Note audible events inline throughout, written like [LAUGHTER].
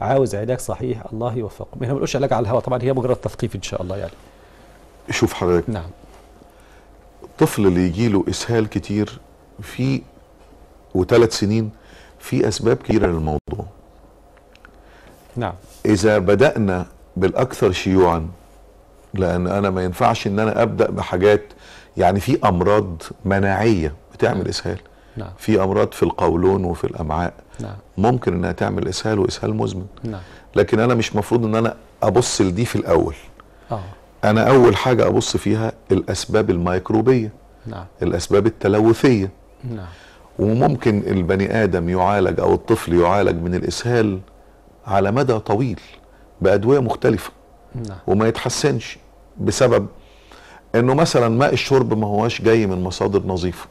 عاوز علاج صحيح الله يوفقه ما بنقولش علاج على الهواء طبعا هي مجرد تثقيف إن شاء الله يعني. شوف حضرتك. نعم. الطفل اللي يجي له إسهال كتير في وثلاث سنين في أسباب كتيرة للموضوع. نعم. إذا بدأنا بالأكثر شيوعا لأن أنا ما ينفعش إن أنا أبدأ بحاجات يعني في أمراض مناعية بتعمل إسهال. نعم. في أمراض في القولون وفي الأمعاء. نعم. ممكن إنها تعمل إسهال وإسهال مزمن. نعم. لكن أنا مش مفروض إن أنا أبص لدي في الأول. آه. أنا أول حاجة أبص فيها الأسباب الميكروبية. نعم. الأسباب التلوثية. نعم. وممكن البني آدم يعالج أو الطفل يعالج من الإسهال على مدى طويل بأدوية مختلفة. نعم. وما يتحسنش بسبب إنه مثلا ماء الشرب ما هواش جاي من مصادر نظيفة.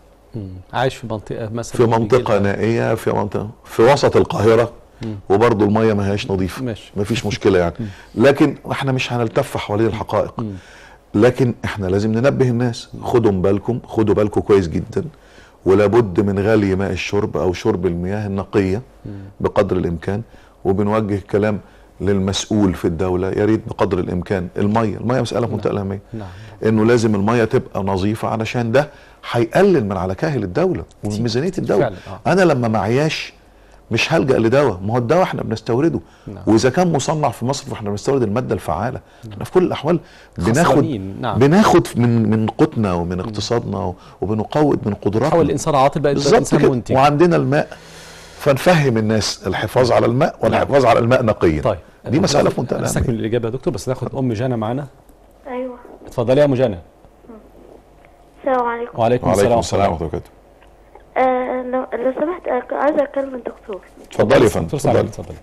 عايش في منطقة مثلا في منطقة نائية في منطقة في وسط القاهرة وبرضه المية ما هياش نظيفة. ماشي. ما فيش مشكلة يعني. لكن إحنا مش هنلتف حوالين الحقائق. لكن إحنا لازم ننبه الناس. خدوا بالكم خدوا بالكم كويس جدا. ولابد من غلي ماء الشرب أو شرب المياه النقية بقدر الإمكان. وبنوجه كلام للمسؤول في الدولة. يا ريت بقدر الإمكان المية. المية مسألة في منتهى الأهمية. نعم. إنه لازم المية تبقى نظيفة. علشان ده هيقلل من على كاهل الدولة ومن ميزانية الدولة. فعلا، آه. أنا لما معياش مش هلجأ لدواء ما هو الدواء إحنا بنستورده. نعم. وإذا كان مصنع في مصر فإحنا بنستورد المادة الفعالة. إحنا في كل الأحوال بناخد نعم. بناخد من من قوتنا ومن اقتصادنا وبنقود من قدراتنا حول الإنسان عاطل بقى كده. منتج. وعندنا الماء فنفهم الناس الحفاظ على الماء والحفاظ على الماء نقيا. طيب دي مسألة في منتهى نستكمل الاهميه الإجابة يا دكتور بس ناخد أم جانا معانا. أيوه. اتفضلي يا أم جانا. السلام عليكم. وعليكم وعليكم السلام. ورحمة الله وبركاته. آه لو, سمحت عايزه اكلم الدكتور. اتفضلي يا فندم اتفضلي. اتفضلي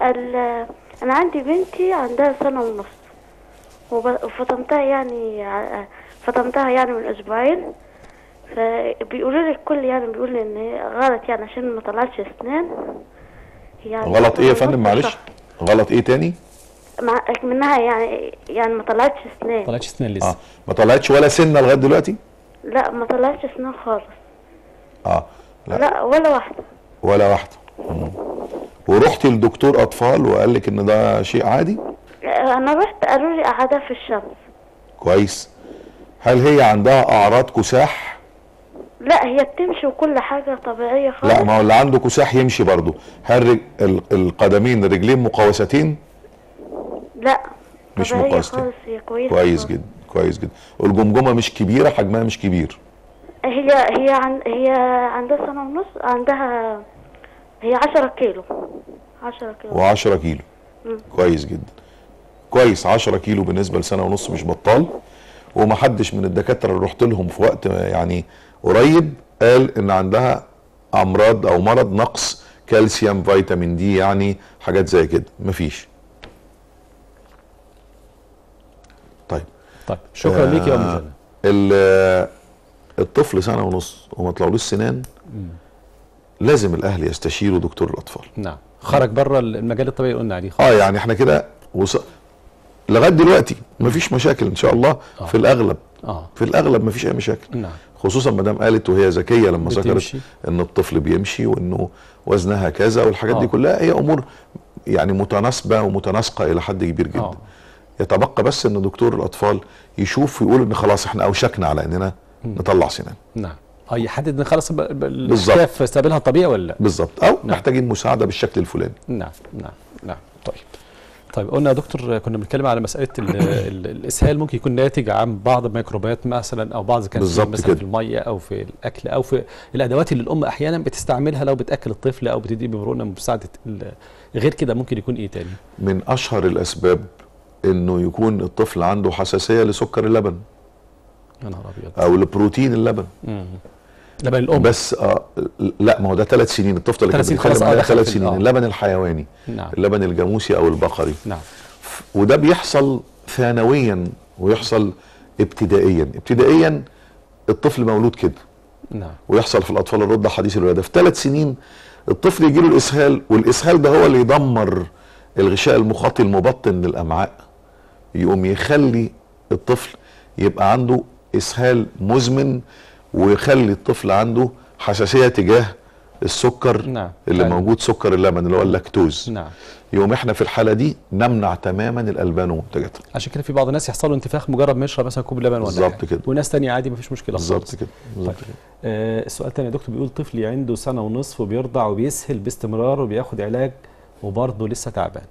ال- أنا عندي بنتي عندها سنة ونص وفطمتها يعني فطمتها يعني من أسبوعين. فبيقولوا لي الكل يعني بيقول لي إن هي غلط يعني عشان ما طلعتش أسنان. يعني غلط إيه يا فندم؟ معلش. غلط إيه تاني؟ مع منها يعني يعني ما طلعتش اسنان طلعتش سنان لسه. آه. ما طلعتش ولا سنة لغاية دلوقتي؟ لا ما طلعتش اسنان خالص. آه. لا, لا ولا واحدة. ولا واحدة. ورحتي لدكتور أطفال وقال لك إن ده شيء عادي؟ أنا رحت قالوا لي قعدها في الشمس. كويس. هل هي عندها أعراض كساح؟ لا هي بتمشي وكل حاجة طبيعية خالص. لا ما هو اللي عنده كساح يمشي برضه. هل القدمين الرجلين مقوستين لا مش كويسة كويس خالص. جدا كويس جدا. الجمجمه مش كبيرة حجمها مش كبير. هي هي عن هي عندها سنة ونص عندها هي عشرة كيلو. عشرة كيلو. و10 كيلو. كويس جدا. كويس 10 كيلو بالنسبة لسنة ونص مش بطال. ومحدش من الدكاترة اللي رحت لهم في وقت يعني قريب قال إن عندها أمراض أو مرض نقص كالسيوم فيتامين دي يعني حاجات زي كده. مفيش. طيب شكرا ليك يا ام جانا ال- الطفل سنة ونص وما طلعلوش سنان لازم الأهل يستشيروا دكتور الأطفال. نعم. خرج بره المجال الطبيعي قلنا عليه. آه يعني إحنا كده وص... لغاية دلوقتي مفيش مشاكل إن شاء الله آه. في الأغلب. آه. في الأغلب مفيش أي مشاكل. نعم. خصوصا ما دام قالت وهي ذكية لما ذكرت. إن الطفل بيمشي وإنه وزنها كذا والحاجات دي آه. كلها هي أمور يعني متناسبة ومتناسقة إلى حد كبير جدا. آه. يتبقى بس إن دكتور الأطفال يشوف ويقول إن خلاص إحنا أوشكنا على إننا نطلع سنان نعم. آه يحدد إن خلاص. الاختلاف استقبلها طبيعي ولا؟ لا بالظبط. أو محتاجين مساعدة بالشكل الفلاني. نعم نعم نعم. طيب. طيب قلنا يا دكتور كنا بنتكلم على مسألة ال- [COUGHS] ال- الإسهال ممكن يكون ناتج عن بعض الميكروبات مثلا أو بعض كان مثلا كده. في المية أو في الأكل أو في الأدوات اللي الأم أحيانا بتستعملها لو بتأكل الطفل أو بتديه بمرونة مساعدة ال- غير كده ممكن يكون إيه تاني؟ من أشهر الأسباب إنه يكون الطفل عنده حساسية لسكر اللبن. يا نهار أبيض. أو لبروتين اللبن. مم. لبن الأم. بس آه لا ما هو ده ثلاث سنين. الطفل اللي كان خلاص، دخل ثلاث سنين. آه. اللبن الحيواني. نعم. اللبن الجاموسي أو البقري. نعم. وده بيحصل ثانويا ويحصل ابتدائيا. ابتدائيا الطفل مولود كده. نعم. ويحصل في الأطفال الرضع حديث الولادة. في ثلاث سنين الطفل يجي له الإسهال والإسهال ده هو اللي يدمر الغشاء المخاطي المبطن للأمعاء. يقوم يخلي الطفل يبقى عنده إسهال مزمن ويخلي الطفل عنده حساسية تجاه السكر نعم. اللي فعلا. موجود سكر اللبن اللي هو اللاكتوز نعم يوم إحنا في الحالة دي نمنع تماما الألبان ومنتجاتها عشان كده في بعض الناس يحصل له انتفاخ مجرد ما يشرب مثلا كوب لبن ولا بالظبط. كده. وناس تانية عادي مفيش مشكلة خالص. بالظبط كده بالظبط كده آه السؤال الثاني يا دكتور بيقول طفلي عنده سنة ونصف وبيرضع وبيسهل باستمرار وبياخد علاج وبرضه لسه تعبان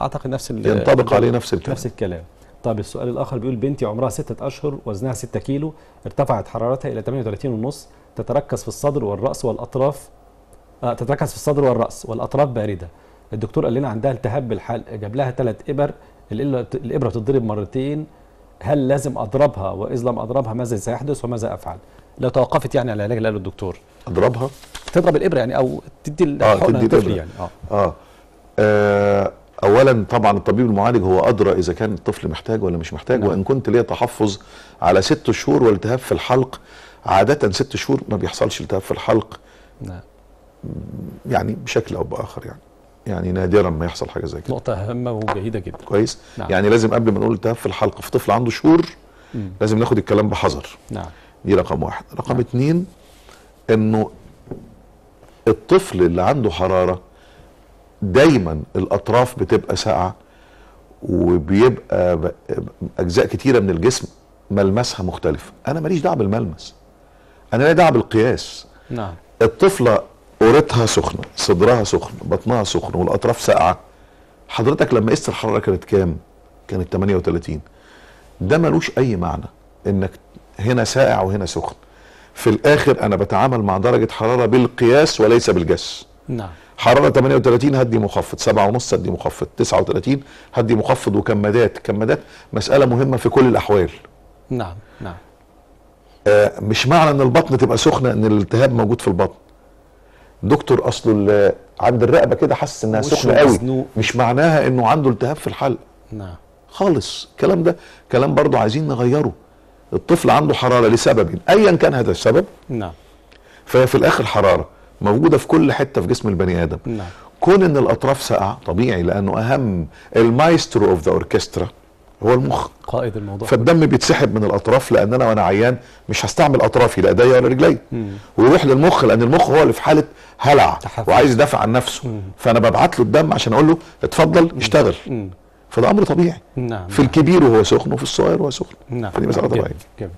أعتقد نفس ال- ينطبق عليه نفس الكلام. نفس الكلام. طيب السؤال الآخر بيقول بنتي عمرها ستة أشهر وزنها 6 كيلو ارتفعت حرارتها إلى 38 ونص تتركز في الصدر والرأس والأطراف آه تتركز في الصدر والرأس والأطراف باردة. الدكتور قال لنا عندها التهاب بالحلق جاب لها ثلاث إبر الإبرة بتضرب مرتين. هل لازم أضربها؟ واذا لم أضربها ماذا سيحدث وماذا أفعل؟ لو توقفت يعني على العلاج اللي قاله الدكتور أضربها؟ تضرب الإبرة يعني أو تدي آه، الحقنه تدي للطفل الإبرة. يعني آه. آه. آه اولا طبعا الطبيب المعالج هو أدرى إذا كان الطفل محتاج ولا مش محتاج نعم. وإن كنت ليه تحفظ على ست شهور والتهاب في الحلق؟ عادة ست شهور ما بيحصلش التهاب في الحلق. نعم. يعني بشكل أو بآخر يعني. يعني نادرا ما يحصل حاجة زي كده. نقطة هامه وجيدة جدا. كويس؟ نعم. يعني لازم قبل ما نقول التهاب في الحلق في طفل عنده شهور مم. لازم ناخد الكلام بحذر. نعم. دي رقم واحد. رقم نعم. اتنين إنه الطفل اللي عنده حرارة دايما الأطراف بتبقى ساقعة وبيبقى أجزاء كتيرة من الجسم ملمسها مختلف. أنا ماليش دعوة بالملمس. أنا ليا دعوة بالقياس. نعم. الطفلة قورتها سخنة صدرها سخن بطنها سخن والأطراف ساقعة. حضرتك لما قست الحرارة كانت كام؟ كانت 38 ده ملوش أي معنى إنك هنا ساقع وهنا سخن. في الآخر أنا بتعامل مع درجة حرارة بالقياس وليس بالجس. نعم. حرارة 38 هدي مخفض 7 ونص هدي مخفض 39 هدي مخفض وكمادات كمادات مسألة مهمة في كل الأحوال. نعم نعم. آه مش معنى إن البطن تبقى سخنة إن الالتهاب موجود في البطن. دكتور اصله عند الرقبة كده حاسس إنها سخنة قوي. مش معناها إنه عنده التهاب في الحلق. نعم. خالص. الكلام ده كلام برضو عايزين نغيره. الطفل عنده حرارة لسبب ايا كان هذا السبب. نعم. فهي في الآخر حرارة. موجودة في كل حتة في جسم البني آدم. نعم. كون إن الأطراف ساقعة طبيعي لأنه أهم ال maestro of the orchestra هو المخ. قائد الموضوع. فالدم بيتسحب من الأطراف لأن أنا وأنا عيان مش هستعمل أطرافي لا إيديا ولا رجلي. مم. ويروح للمخ لأن المخ هو اللي في حالة هلع تحفز. وعايز يدافع عن نفسه. مم. فأنا ببعت له الدم عشان أقول له اتفضل اشتغل. مم. فده أمر طبيعي. نعم. في الكبير وهو سخن وفي الصغير وهو سخن. نعم. فدي مسألة. طبيعية. جميل.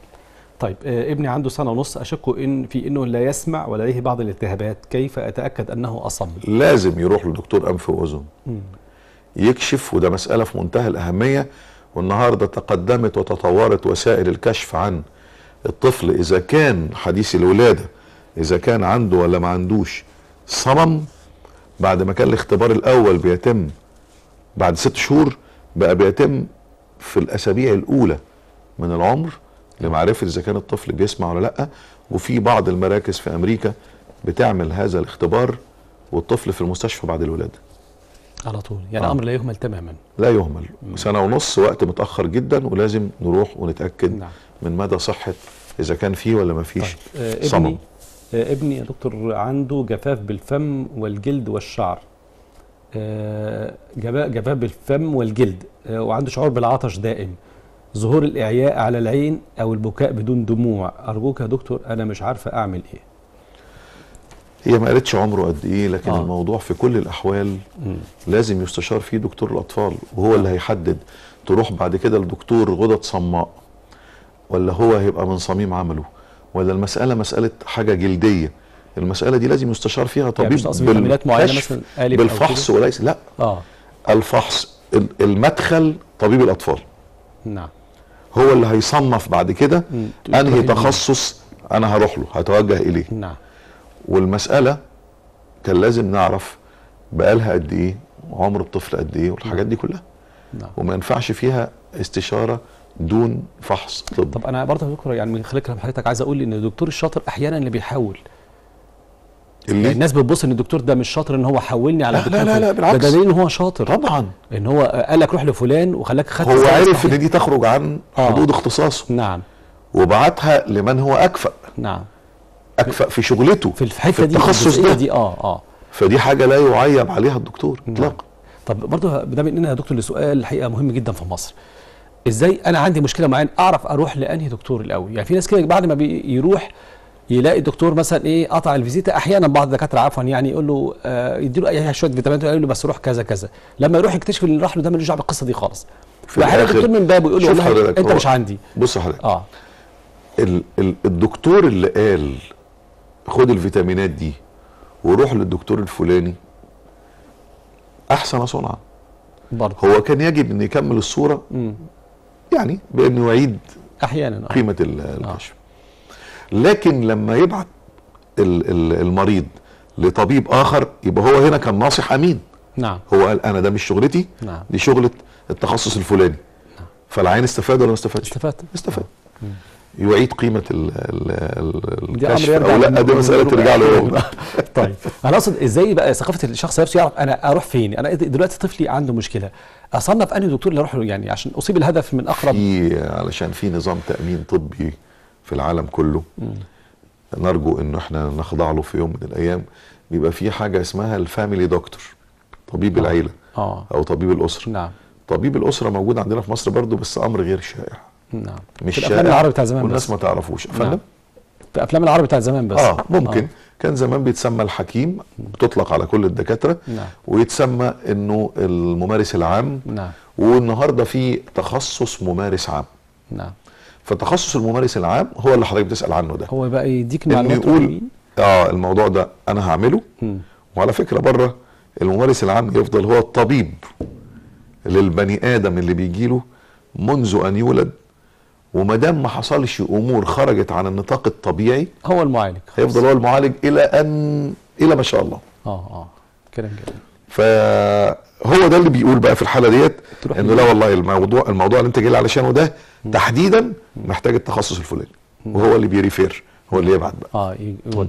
طيب آه ابني عنده سنة ونص أشك إن في إنه لا يسمع ولديه بعض الالتهابات كيف أتأكد أنه أصم لازم يروح لدكتور أنف وأذن. يكشف وده مسألة في منتهى الأهمية والنهاردة تقدمت وتطورت وسائل الكشف عن الطفل إذا كان حديث الولادة إذا كان عنده ولا ما عندوش صمم بعد ما كان الاختبار الأول بيتم بعد ست شهور بقى بيتم في الأسابيع الأولى من العمر لمعرفة إذا كان الطفل بيسمع ولا لأ. وفي بعض المراكز في أمريكا بتعمل هذا الاختبار والطفل في المستشفى بعد الولادة. على طول. يعني آه. أمر لا يهمل تماما. لا يهمل. سنة ونص وقت متأخر جدا ولازم نروح ونتأكد نعم. من مدى صحة إذا كان فيه ولا ما طيب. فيش آه صمم. ابني آه ابني يا دكتور عنده جفاف بالفم والجلد والشعر. آه جفا- جفاف بالفم والجلد. آه وعنده شعور بالعطش دائم. ظهور الإعياء على العين أو البكاء بدون دموع أرجوك يا دكتور أنا مش عارفة أعمل إيه هي ما قالتش عمره قد إيه لكن آه. آه. الموضوع في كل الأحوال مم. لازم يستشار فيه دكتور الأطفال وهو اللي هيحدد تروح بعد كده لدكتور غدد صماء ولا هو هيبقى من صميم عمله ولا المسألة مسألة حاجة جلدية المسألة دي لازم يستشار فيها طبيب يعني مش ناقص فيتامينات معينة مثلا أو بالفحص؟ وليس لا آه الفحص ال- المدخل طبيب الأطفال نعم هو اللي هيصنف بعد كده. أنهي يمين. تخصص أنا هروح له هتوجه إليه. نعم. والمسألة كان لازم نعرف بقالها قد إيه وعمر الطفل قد إيه والحاجات دي كلها. نعم. وما ينفعش فيها استشارة دون فحص طبي طب أنا برضه يا دكتور يعني من خلال كلام حضرتك عايز أقول إن الدكتور الشاطر أحيانا اللي بيحاول اللي الناس بتبص إن الدكتور ده مش شاطر إن هو حولني على لا، دكتور لا، لا،. لا، بالعكس. ده دليل إن هو شاطر. طبعا. إن هو قال لك روح لفلان وخلاك خدت هو عرف. إن دي تخرج عن آه. حدود اختصاصه. نعم. وبعتها لمن هو أكفأ. نعم. أكفأ في شغلته في الحتة في دي التخصص ده. دي آه آه. فدي حاجة لا يعيب عليها الدكتور نعم. اطلاقا. طب برضه بدام اننا يا دكتور لسؤال الحقيقة مهم جدا في مصر. إزاي أنا عندي مشكلة معينة أعرف أروح لأنهي دكتور الأول؟ يعني في ناس كده بعد ما بيروح يلاقي الدكتور مثلا إيه قطع الفيزيتا أحيانا بعض الدكاترة عفوا يعني يقول له آه يديله أي شوية فيتامينات يقول له بس روح كذا كذا. لما يروح يكتشف اللي راح له ده ملوش دعوه بالقصة دي خالص. فاحيانا الدكتور من بابه يقول له والله أنت مش عندي. بص حضرتك. آه. ال ال الدكتور اللي قال خد الفيتامينات دي وروح للدكتور الفلاني أحسن صنعا برضه. هو كان يجب إن يكمل الصورة مم. يعني بأنه يعيد أحيانا آه. قيمة ال- الكشف. لكن لما يبعت ال- ال- المريض لطبيب آخر يبقى هو هنا كان ناصح أمين. نعم. هو قال أنا ده مش شغلتي نعم. دي شغلة التخصص الفلاني. فالعين استفاد ولا ما استفادش؟ استفدت استفاد. يعيد قيمة ال ال الكشف. أو لا دي مسألة ترجع له. [LAUGHS] طيب أنا أقصد إزاي بقى ثقافة الشخص نفسه يعرف أنا أروح فين؟ أنا دلوقتي طفلي عنده مشكلة أصنف أنهي دكتور اللي أروح له؟ يعني عشان أصيب الهدف من أقرب في علشان في نظام تأمين طبي في العالم كله. نرجو انه إحنا نخضع له في يوم من الأيام. بيبقى في حاجة اسمها الفاميلي دكتور طبيب آه. العيلة آه. أو طبيب الأسرة. نعم. طبيب الأسرة موجود عندنا في مصر برضو بس أمر غير شائع. نعم. مش في الأفلام العربي بتاع زمان والناس بس. ما تعرفوش. نعم. في أفلام العربي بتاع زمان بس. آه ممكن. كان زمان بيتسمى الحكيم بتطلق على كل الدكاترة. نعم. ويتسمى إنه الممارس العام. نعم. والنهاردة في تخصص ممارس عام. نعم. فتخصص الممارس العام هو اللي حضرتك بتسأل عنه ده. هو بقى يديك معلومات يقول. آه الموضوع ده أنا هعمله. مم. وعلى فكرة برة الممارس العام يفضل هو الطبيب للبني آدم اللي بيجي له منذ أن يولد. وما دام ما حصلش أمور خرجت عن النطاق الطبيعي هو المعالج. هيفضل هو المعالج إلى أن إلى ما شاء الله. آه آه. كلام جميل. فهو ده اللي بيقول بقى في الحالة ديت إنه لا والله الموضوع الموضوع اللي أنت جاي علشانه ده تحديدا محتاج التخصص الفلاني. وهو اللي بيريفير هو اللي يبعت بقى. آه يوجه.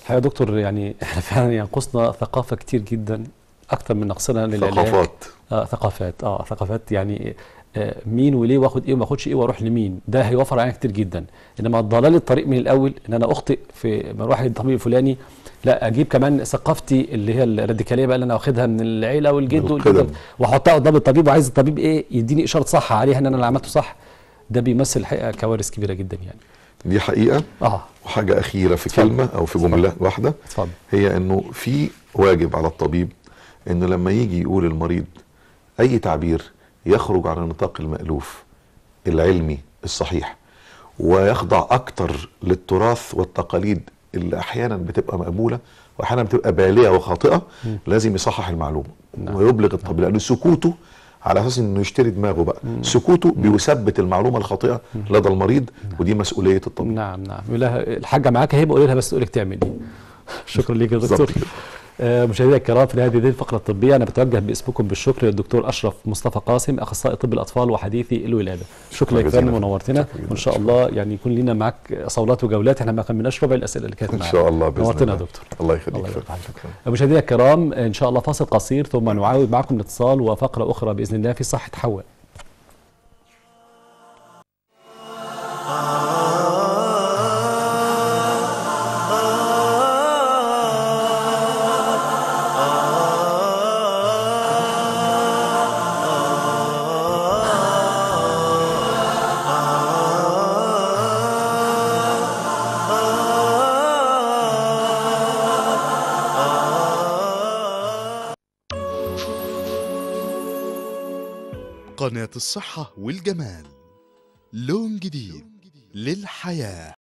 الحقيقة يا دكتور يعني إحنا فعلا ينقصنا ثقافة كتير جدا أكثر من نقصنا للعلاج. ثقافات. آه ثقافات. آه ثقافات يعني مين وليه واخد إيه وما أخدش إيه وأروح لمين. ده هيوفر علينا كتير جدا. إنما ضلال الطريق من الأول إن أنا أخطئ في ما أروح للطبيب الفلاني لا أجيب كمان ثقافتي اللي هي الراديكالية بقى اللي أنا واخدها من العيلة والجد. والجد وأحطها قدام الطبيب وعايز الطبيب إيه يديني إشارة صح عليها إن أنا اللي عملته صح. ده بيمثل الحقيقة كوارث كبيرة جدا يعني. دي حقيقة؟ آه. وحاجة أخيرة في اتفضل. كلمة أو في جملة واحدة. اتفضل. هي إنه في واجب على الطبيب إنه لما يجي يقول المريض أي تعبير يخرج عن النطاق المألوف العلمي الصحيح ويخضع أكتر للتراث والتقاليد اللي أحيانا بتبقى مقبولة وأحيانا بتبقى بالية وخاطئة لازم يصحح المعلومة نعم. ويبلغ الطبيب لأنه سكوته على أساس إنه يشتري دماغه بقى. سكوته بيثبت المعلومة الخاطئة لدى المريض ودي مسؤولية الطبيب. نعم نعم. الحاجة معاك هيبقى قولي لها بس تقول لك تعمل إيه شكرا ليك يا دكتور. مشاهدينا الكرام في هذه الفقرة الطبية أنا بتوجه باسمكم بالشكر للدكتور أشرف مصطفى قاسم أخصائي طب الأطفال وحديثي الولادة. شكرا لك. فندم ونورتنا. وإن شاء الله يعني يكون لنا معاك صولات وجولات. إحنا ما كملناش ربع الأسئلة اللي كانت إن معانا شاء الله بإذن نورتنا يا دكتور. الله يخليك. مشاهدينا الكرام إن شاء الله فاصل قصير ثم نعاود معكم الاتصال وفقرة أخرى بإذن الله في صحة حواء. قناة الصحة والجمال. لون جديد للحياة.